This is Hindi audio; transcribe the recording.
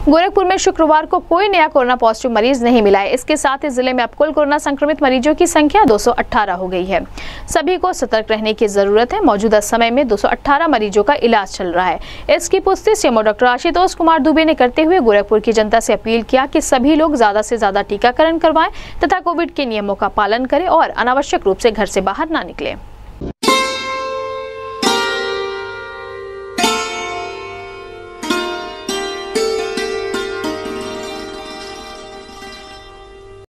गोरखपुर में शुक्रवार को कोई नया कोरोना पॉजिटिव मरीज़ नहीं मिला है। इसके साथ ही ज़िले में अब कुल कोरोना संक्रमित मरीजों की संख्या 218 हो गई है। सभी को सतर्क रहने की ज़रूरत है। मौजूदा समय में 218 मरीजों का इलाज चल रहा है। इसकी पुष्टि सीएमओ डॉक्टर आशुतोष कुमार दुबे ने करते हुए गोरखपुर की जनता से अपील किया कि सभी लोग ज़्यादा से ज़्यादा टीकाकरण करवाएँ तथा कोविड के नियमों का पालन करें और अनावश्यक रूप से घर से बाहर न निकले।